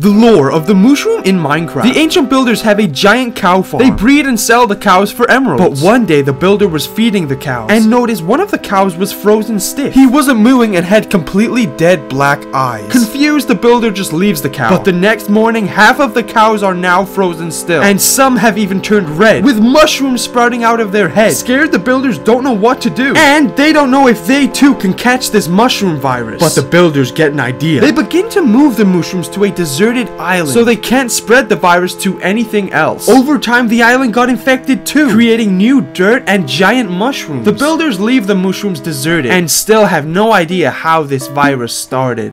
The lore of the mooshroom in Minecraft. The ancient builders have a giant cow farm. They breed and sell the cows for emeralds. But one day the builder was feeding the cows and noticed one of the cows was frozen stiff. He wasn't mooing and had completely dead black eyes. Confused, the builder just leaves the cow. But the next morning, half of the cows are now frozen still. And some have even turned red, with mushrooms sprouting out of their heads. Scared, the builders don't know what to do. And they don't know if they too can catch this mushroom virus. But the builders get an idea. They begin to move the mooshrooms to a deserted island so they can't spread the virus to anything else. Over time, the island got infected too, creating new dirt and giant mushrooms. The builders leave the mooshrooms deserted and still have no idea how this virus started.